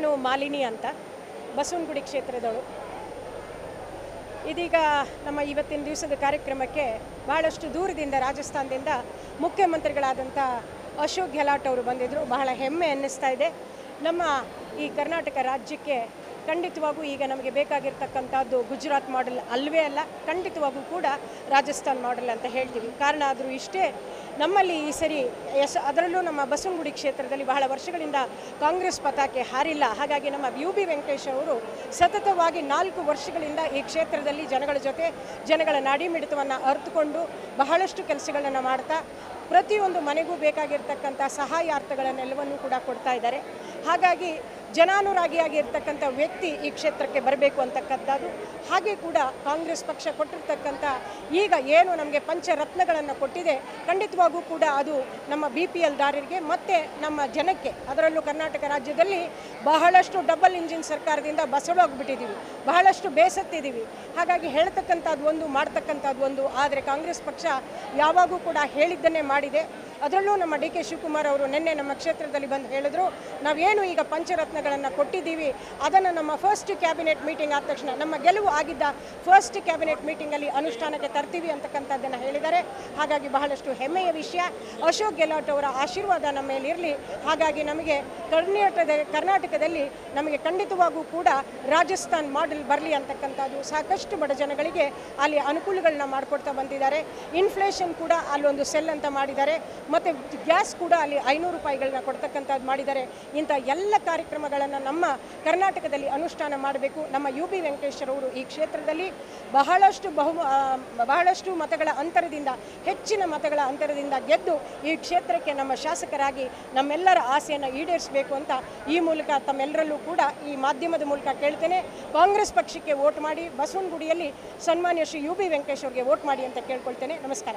ನಳಿನಿ ಅಂತ, ಬಸವನಗುಡಿ ಕ್ಷೇತ್ರದವಳು. ಇದೀಗ ನಮ್ಮ ಇವತ್ತಿನ ದಿವಸದ ಕಾರ್ಯಕ್ರಮಕ್ಕೆ ಬಹಳಷ್ಟು ದೂರದಿಂದ, ರಾಜಸ್ಥಾನದಿಂದ ಮುಖ್ಯಮಂತ್ರಿಗಳಾದಂಥ ಅಶೋಕ್ ಗೆಹ್ಲಾಟ್ ಅವರು ಬಂದಿದ್ದರು ಬಹಳ ಹೆಮ್ಮೆ ಅನ್ನಿಸ್ತಾ ಇದೆ. ನಮ್ಮ ಈ ಕರ್ನಾಟಕ ರಾಜ್ಯಕ್ಕೆ ಖಂಡಿತವಾಗೂ ಈಗ ನಮಗೆ ಬೇಕಾಗಿರ್ತಕ್ಕಂಥದ್ದು ಗುಜರಾತ್ ಮಾಡೆಲ್ ಅಲ್ವೇ ಅಲ್ಲ, ಖಂಡಿತವಾಗೂ ಕೂಡ ರಾಜಸ್ಥಾನ್ ಮಾಡೆಲ್ ಅಂತ ಹೇಳ್ತೀವಿ. ಕಾರಣ ಆದರೂ ಇಷ್ಟೇ, ನಮ್ಮಲ್ಲಿ ಈ ಸರಿ ಎಸ್ ಅದರಲ್ಲೂ ನಮ್ಮ ಬಸವನಗುಡಿ ಕ್ಷೇತ್ರದಲ್ಲಿ ಬಹಳ ವರ್ಷಗಳಿಂದ ಕಾಂಗ್ರೆಸ್ ಪತಾಕೆ ಹಾರಿಲ್ಲ. ಹಾಗಾಗಿ ನಮ್ಮ ಯು ಬಿ ವೆಂಕಟೇಶ್ ಅವರು ಸತತವಾಗಿ ನಾಲ್ಕು ವರ್ಷಗಳಿಂದ ಈ ಕ್ಷೇತ್ರದಲ್ಲಿ ಜನಗಳ ಜೊತೆ ಜನಗಳ ನಾಡಿಮಿಡಿತವನ್ನು ಅರ್ಥಕೊಂಡು ಬಹಳಷ್ಟು ಕೆಲಸಗಳನ್ನು ಮಾಡ್ತಾ, ಪ್ರತಿಯೊಂದು ಮನೆಗೂ ಬೇಕಾಗಿರ್ತಕ್ಕಂಥ ಸಹಾಯಾರ್ಥಗಳನ್ನೆಲ್ಲವನ್ನೂ ಕೂಡ ಕೊಡ್ತಾ ಇದ್ದಾರೆ. ಹಾಗಾಗಿ ಜನಾನುರಾಗಿಯಾಗಿ ಇರ್ತಕ್ಕಂಥ ವ್ಯಕ್ತಿ ಈ ಕ್ಷೇತ್ರಕ್ಕೆ ಬರಬೇಕು ಅಂತಕ್ಕಂಥದ್ದು. ಹಾಗೆ ಕೂಡ ಕಾಂಗ್ರೆಸ್ ಪಕ್ಷ ಕೊಟ್ಟಿರ್ತಕ್ಕಂಥ ಈಗ ಏನು ನಮಗೆ ಪಂಚರತ್ನಗಳನ್ನು ಕೊಟ್ಟಿದೆ, ಖಂಡಿತವಾಗೂ ಕೂಡ ಅದು ನಮ್ಮ ಬಿ ಪಿ ಎಲ್ ದಾರರಿಗೆ ಮತ್ತು ನಮ್ಮ ಜನಕ್ಕೆ, ಅದರಲ್ಲೂ ಕರ್ನಾಟಕ ರಾಜ್ಯದಲ್ಲಿ ಬಹಳಷ್ಟು ಡಬಲ್ ಇಂಜಿನ್ ಸರ್ಕಾರದಿಂದ ಬಸಳೋಗ್ಬಿಟ್ಟಿದ್ದೀವಿ ಬಹಳಷ್ಟು ಬೇಸತ್ತಿದ್ದೀವಿ ಹಾಗಾಗಿ ಹೇಳ್ತಕ್ಕಂಥದ್ದು ಒಂದು, ಮಾಡ್ತಕ್ಕಂಥದ್ದು ಒಂದು, ಆದರೆ ಕಾಂಗ್ರೆಸ್ ಪಕ್ಷ ಯಾವಾಗೂ ಕೂಡ ಹೇಳಿದ್ದನ್ನೇ ಮಾಡಿದೆ. ಅದರಲ್ಲೂ ನಮ್ಮ ಡಿ ಕೆ ಶಿವಕುಮಾರ್ ಅವರು ನಿನ್ನೆ ನಮ್ಮ ಕ್ಷೇತ್ರದಲ್ಲಿ ಬಂದು ಹೇಳಿದ್ರು, ನಾವೇನು ಈಗ ಪಂಚರತ್ನಗಳನ್ನು ಕೊಟ್ಟಿದ್ದೀವಿ, ಅದನ್ನು ನಮ್ಮ ಫಸ್ಟ್ ಕ್ಯಾಬಿನೆಟ್ ಮೀಟಿಂಗ್ ಆದ ತಕ್ಷಣ, ನಮ್ಮ ಗೆಲುವು ಆಗಿದ್ದ ಫಸ್ಟ್ ಕ್ಯಾಬಿನೆಟ್ ಮೀಟಿಂಗಲ್ಲಿ ಅನುಷ್ಠಾನಕ್ಕೆ ತರ್ತೀವಿ ಅಂತಕ್ಕಂಥದ್ದನ್ನು ಹೇಳಿದ್ದಾರೆ. ಹಾಗಾಗಿ ಬಹಳಷ್ಟು ಹೆಮ್ಮೆಯ ವಿಷಯ. ಅಶೋಕ್ ಗೆಹ್ಲೋಟ್ ಅವರ ಆಶೀರ್ವಾದ ನಮ್ಮ ಮೇಲೆ ಇರಲಿ. ಹಾಗಾಗಿ ನಮಗೆ ಕರ್ನಾಟಕದ, ಕರ್ನಾಟಕದಲ್ಲಿ ನಮಗೆ ಖಂಡಿತವಾಗೂ ಕೂಡ ರಾಜಸ್ಥಾನ್ ಮಾಡೆಲ್ ಬರಲಿ ಅಂತಕ್ಕಂಥದ್ದು ಸಾಕಷ್ಟು ಬಡ ಜನಗಳಿಗೆ ಅಲ್ಲಿ ಅನುಕೂಲಗಳನ್ನ ಮಾಡಿಕೊಡ್ತಾ ಬಂದಿದ್ದಾರೆ. ಇನ್ಫ್ಲೇಷನ್ ಕೂಡ ಅಲ್ಲೊಂದು ಸೆಲ್ ಅಂತ ಮಾಡಿದ್ದಾರೆ. ಮತ್ತು ಗ್ಯಾಸ್ ಕೂಡ ಅಲ್ಲಿ ಐನೂರು ರೂಪಾಯಿಗಳನ್ನ ಕೊಡ್ತಕ್ಕಂಥದ್ದು ಮಾಡಿದ್ದಾರೆ. ಇಂಥ ಎಲ್ಲ ಕಾರ್ಯಕ್ರಮಗಳನ್ನು ನಮ್ಮ ಕರ್ನಾಟಕದಲ್ಲಿ ಅನುಷ್ಠಾನ ಮಾಡಬೇಕು. ನಮ್ಮ ಯು ಬಿ ವೆಂಕಟೇಶ್ವರವರು ಈ ಕ್ಷೇತ್ರದಲ್ಲಿ ಬಹಳಷ್ಟು ಬಹು ಬಹಳಷ್ಟು ಮತಗಳ ಅಂತರದಿಂದ, ಹೆಚ್ಚಿನ ಮತಗಳ ಅಂತರದಿಂದ ಗೆದ್ದು ಈ ಕ್ಷೇತ್ರಕ್ಕೆ ನಮ್ಮ ಶಾಸಕರಾಗಿ ನಮ್ಮೆಲ್ಲರ ಆಸೆಯನ್ನು ಈಡೇರಿಸಬೇಕು ಅಂತ ಈ ಮೂಲಕ ತಮ್ಮೆಲ್ಲರಲ್ಲೂ ಕೂಡ ಈ ಮಾಧ್ಯಮದ ಮೂಲಕ ಕೇಳ್ತೇನೆ. ಕಾಂಗ್ರೆಸ್ ಪಕ್ಷಕ್ಕೆ ವೋಟ್ ಮಾಡಿ, ಬಸವನಗುಡಿಯಲ್ಲಿ ಸನ್ಮಾನ್ಯ ಶ್ರೀ ಯು ಬಿ ವೆಂಕಟೇಶ್ವರಿಗೆ ವೋಟ್ ಮಾಡಿ ಅಂತ ಕೇಳ್ಕೊಳ್ತೇನೆ. ನಮಸ್ಕಾರ.